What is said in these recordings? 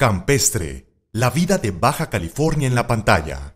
Campestre, la vida de Baja California en la pantalla.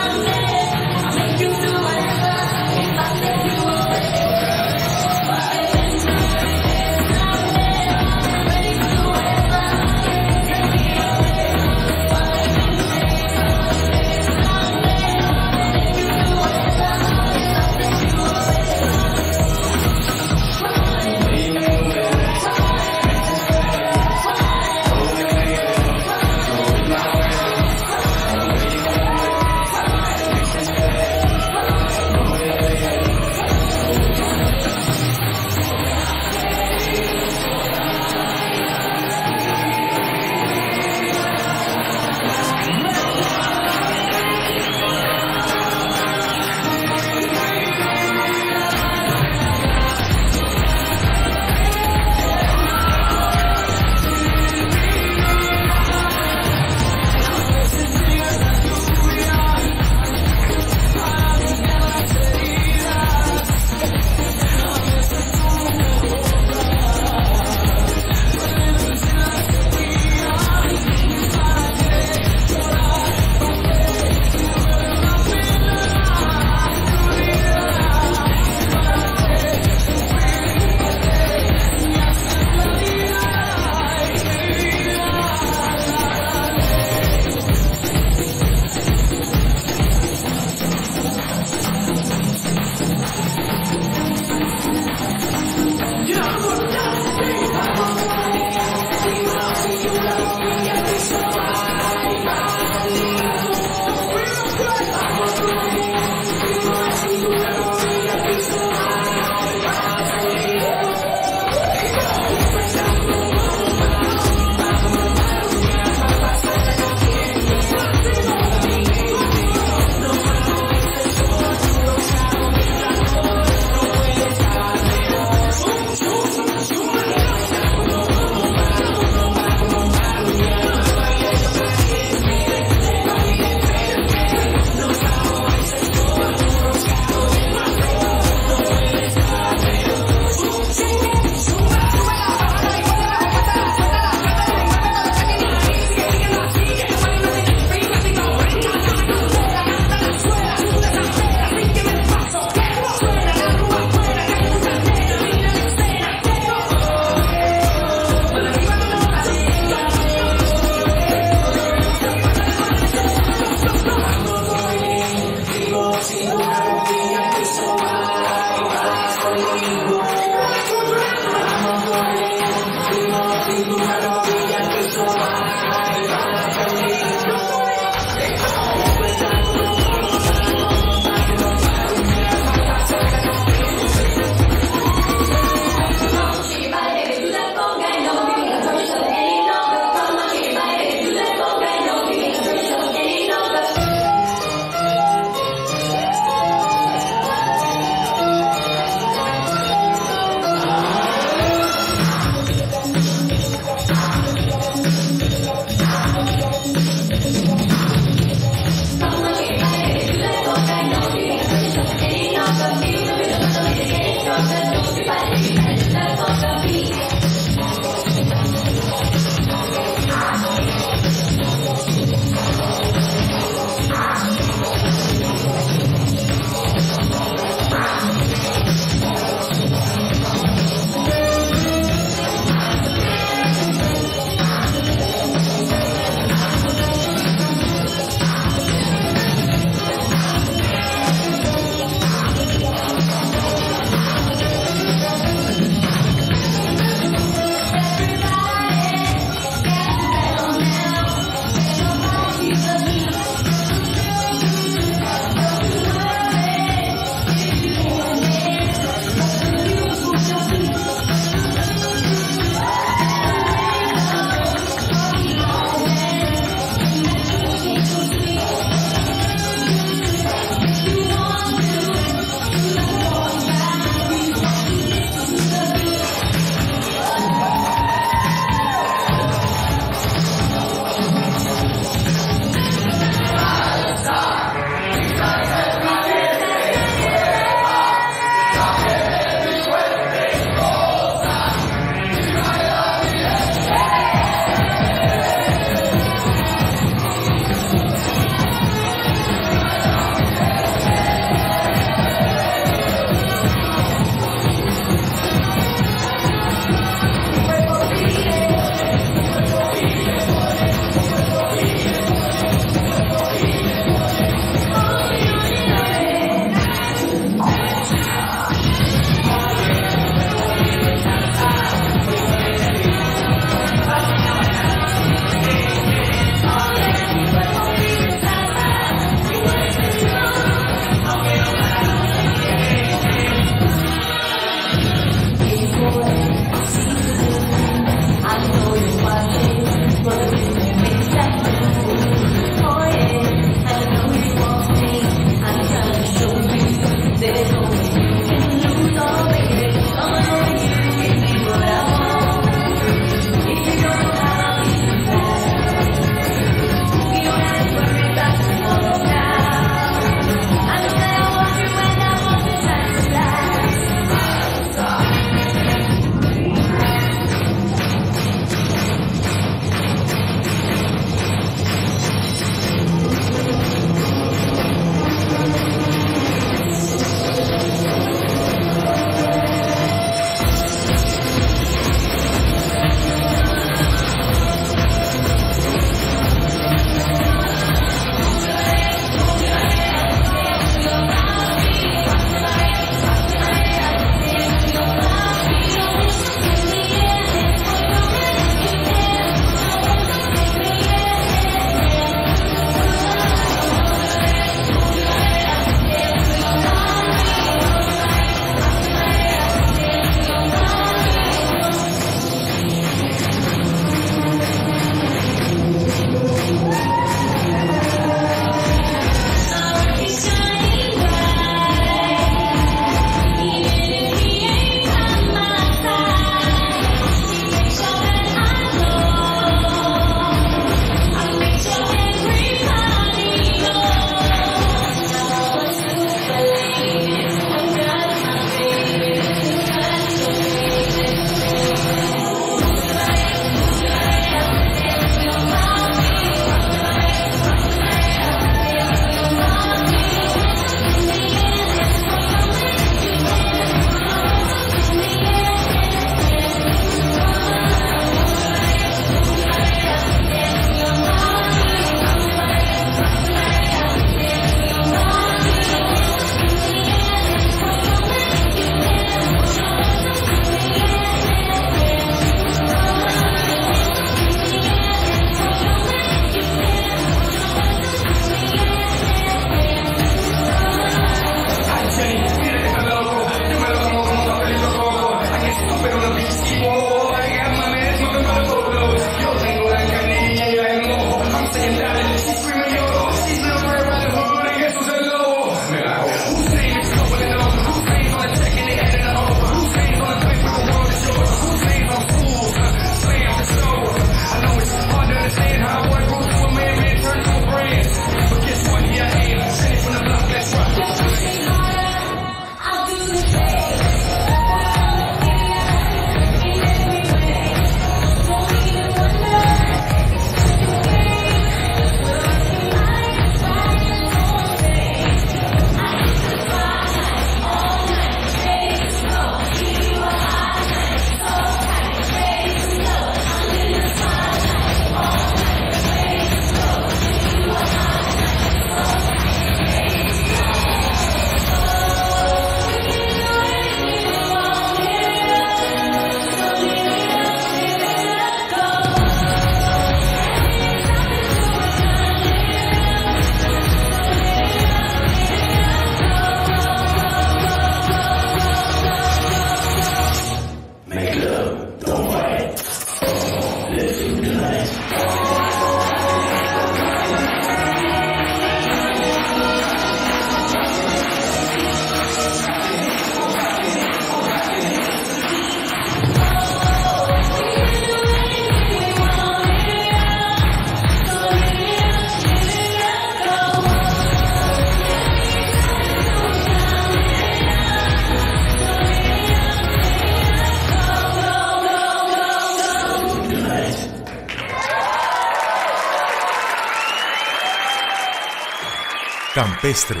Campestre,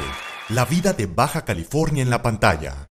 la vida de Baja California en la pantalla.